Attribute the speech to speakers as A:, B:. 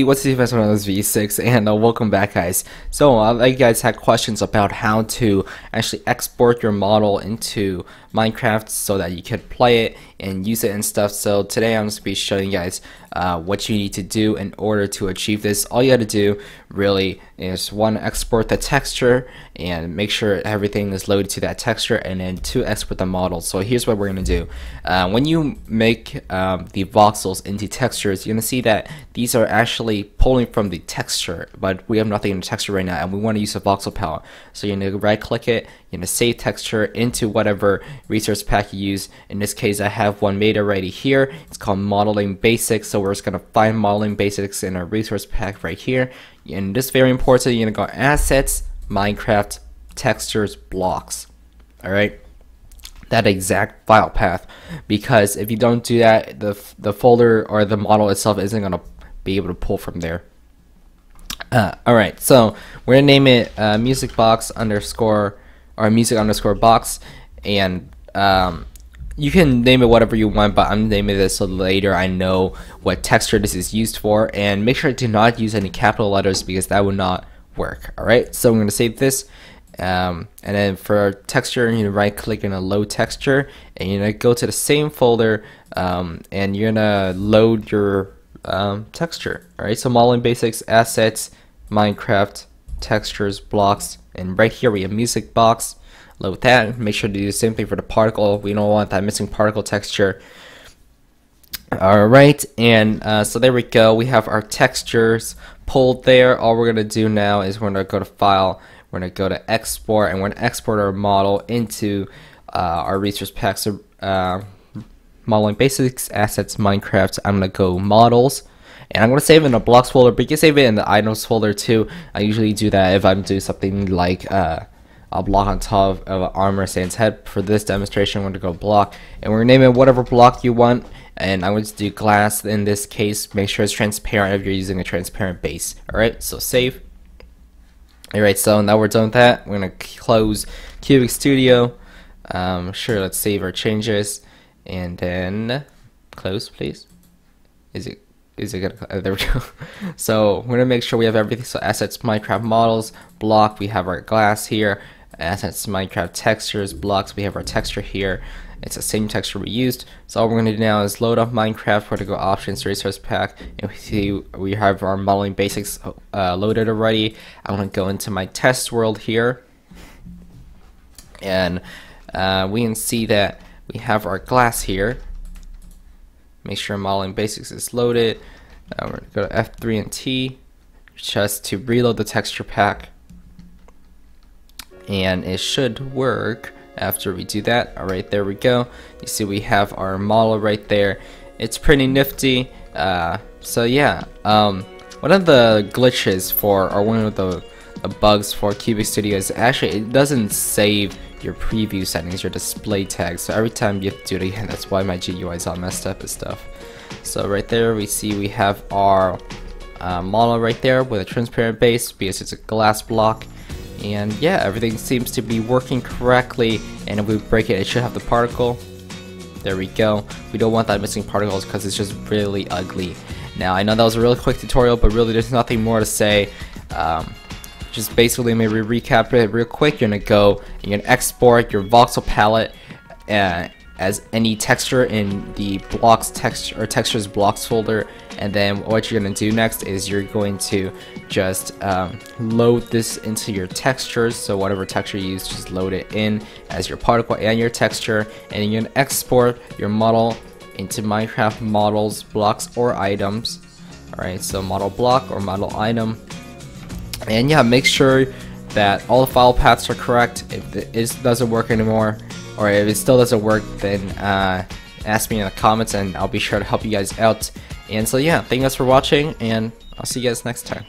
A: What's the best one of those V6 and uh, welcome back guys. So uh, you guys had questions about how to actually export your model into Minecraft so that you could play it and use it and stuff. So today I'm going to be showing you guys uh, what you need to do in order to achieve this. All you got to do really is one export the texture and make sure everything is loaded to that texture and then two export the model. So here's what we're going to do. Uh, when you make um, the voxels into textures you're going to see that these are actually pulling from the texture but we have nothing in the texture right now and we want to use a voxel palette. So you're to right click it, going to save texture into whatever resource pack you use. In this case I have one made already here. It's called modeling basics. So we're just going to find modeling basics in our resource pack right here. And this very important. You're going to go assets minecraft textures blocks. Alright that exact file path. Because if you don't do that the the folder or the model itself isn't going to be able to pull from there. Uh, alright so we're gonna name it uh, music box underscore or music underscore box and um, you can name it whatever you want, but I'm naming this so later I know what texture this is used for. And make sure to not use any capital letters because that would not work. Alright, so I'm going to save this. Um, and then for texture, you right click in a load texture and you're going to go to the same folder um, and you're going to load your um, texture. Alright, so modeling basics, assets, Minecraft, textures, blocks, and right here we have music box load that. Make sure to do the same thing for the particle. We don't want that missing particle texture. Alright, and uh, so there we go. We have our textures pulled there. All we're to do now is we're to go to File, we're to go to Export, and we're to export our model into uh, our resource packs. Uh, modeling basics, assets, Minecraft. I'm to go Models. And I'm going to save in a blocks folder, but you can save it in the items folder too. I usually do that if I'm doing something like uh, a block on top of an armor stand's head. For this demonstration, I'm going to go block, and we're name it whatever block you want. And I'm going to do glass in this case. Make sure it's transparent if you're using a transparent base. Alright, so save. Alright, so now we're done with that. We're going to close Cubik Studio. Um, sure, let's save our changes. And then close, please. Is it is it gonna uh, there we go. So we're gonna make sure we have everything. So assets minecraft models block we have our glass here. Assets Minecraft textures blocks we have our texture here. It's the same texture we used. So all we're going to do now is load up Minecraft. We're to go options resource pack and we see we have our modeling basics uh, loaded already. I'm to go into my test world here. And uh, we can see that we have our glass here make sure modeling basics. Is loaded. Uh, we're to go to F3 and T just to reload the texture pack. And it should work after we do that. Alright there we go. You see we have our model right there. It's pretty nifty. Uh, so yeah um, one of the glitches for or one of the, the bugs for Cubik Studio is actually it doesn't save your preview settings your display tags so every time you have to do it again that's why my GUI is all messed up and stuff. So right there we see we have our uh, model right there with a transparent base because it's a glass block. And yeah everything seems to be working correctly. And if we break it it should have the particle. There we go. We don't want that missing particles because it's just really ugly. Now I know that was a really quick tutorial but really there's nothing more to say. Um, just basically maybe recap it real quick. You're gonna go and you're gonna export your voxel palette uh, as any texture in the blocks text or textures blocks folder. And then what you're to do next is you're going to just um, load this into your textures. So whatever texture you use just load it in as your particle and your texture. And you're to export your model into Minecraft models blocks or items. Alright so model block or model item and yeah make sure that all the file paths are correct. If it doesn't work anymore or if it still doesn't work then uh, ask me in the comments and I'll be sure to help you guys out. And so yeah thank you guys for watching and I'll see you guys next time